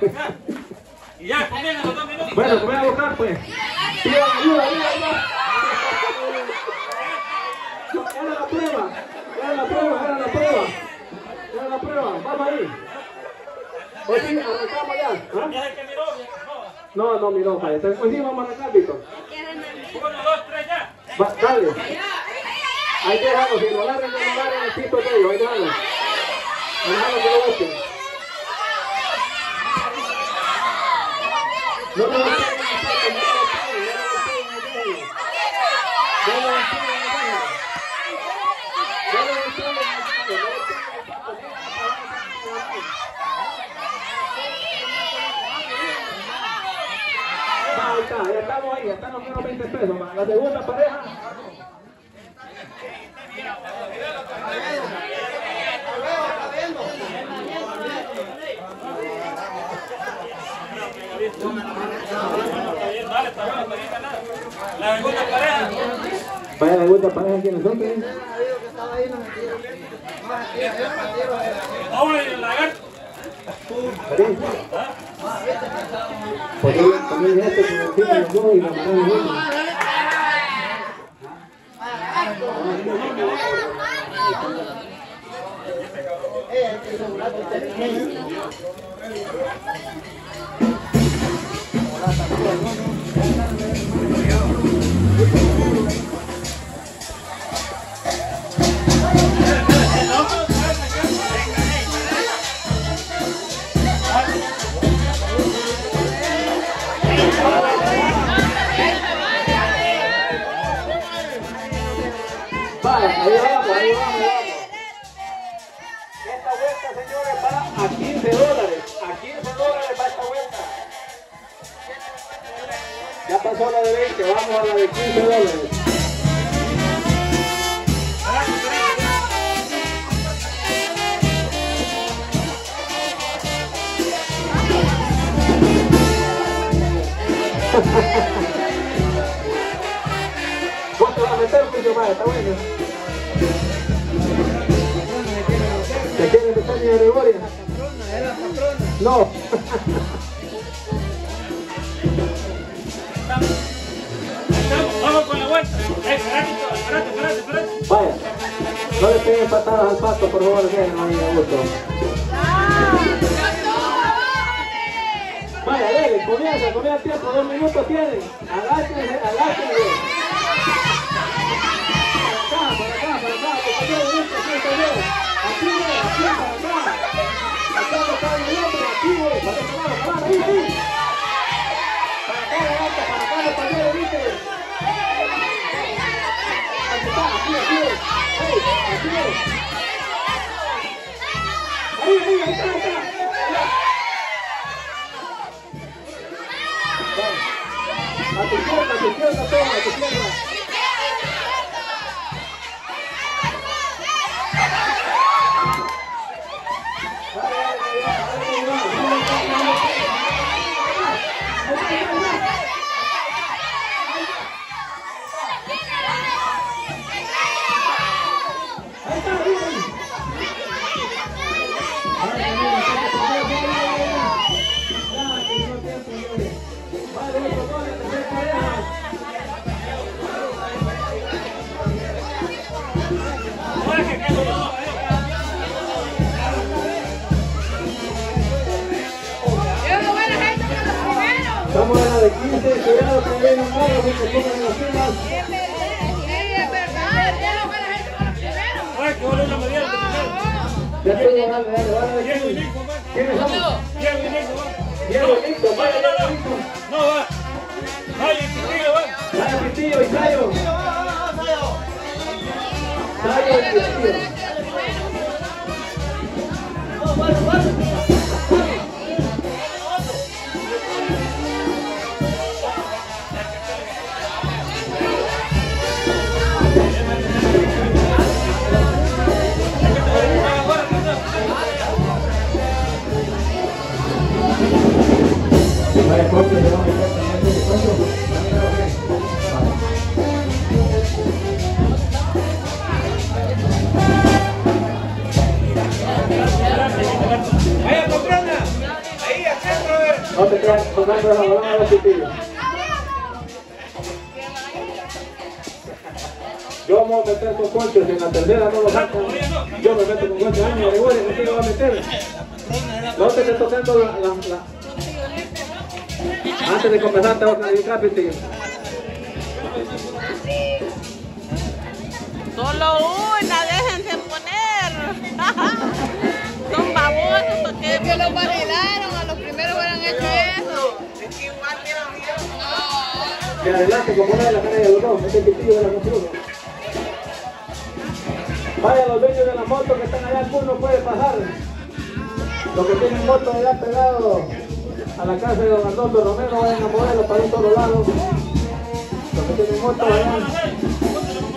Y ya, comienzan los dos minutos. Bueno, voy a buscar pues. Pidan ayuda, ayuda, ayuda. Era la prueba. Era la prueba, era la prueba. Era la prueba. Vamos ahí. Hoy sí, arrancamos ya. ¿ah? Miró. No. No, no, mira, vaya. Hoy sí vamos a arrancar, Víctor. Uno, dos, tres, ya. Va, dale. Ahí déjalo, si lo agarren, no lo agarren el pito de ellos. Ahí déjalo. Ahí déjalo que lo busquen. No lo busquen, no lo busquen, no lo busquen, no lo busquen, no lo busquen, no lo Va, Ya estamos ahí, ya están los primeros 20 pesos. La segunda pareja. La segunda pareja. Vaya, la segunda pareja, pues? Ahora el lagarto. Ahí. Yo también con el tipo de dos y la mano de uno. Vaya, ahí vamos, ahí vamos, ahí vamos. Esta vuelta, señores, va a 15 dólares. A 15 dólares va esta vuelta. Ya pasó la de 20, vamos a la de 15 dólares. ¿Vos te vas a meter? Vaya, está bueno. Quieres meter, mi Gregoria? No. Estamos, Vamos con la vuelta. Espérate, espérate, espérate. Vaya, no le peguen patadas al pasto, por favor, que no hay gusto. Vaya, dele, comienza, comienza el tiempo, dos minutos tienen. Agáchense, agáchense. A tu izquierda, a tu izquierda, toma, a tu izquierda. Que se pongan las filas. Ahora que vuelve una medida de primero. Ya estoy, dale, dale, dale. Diego y Nico, va. Diego y Nico, va. Diego y Nico, vaya, No, va. Vaya, Pitillo, va. Vaya, Pitillo y No te tocando esa balón a los chiquillos. Yo a meter con en la no lo sacan, yo me meto con conchos. Año, Gregorio, ¿qué lo a meter? No te tocando la, la, la- Antes de comenzar te voy a calificar, Piti. Solo una, déjense poner. Son babosos porque Es que los vacilaron, a los primeros hubieran hecho eso. No. De adelante, como una de la cara de los dos, este pitillo de la construcción. Vaya los dueños de la moto que están allá, alguno puede pasar. Los que tienen moto allá pegados a la casa de don Arnoldo Romero, vayan a moverlo para ir todos lados. Los que tienen allá.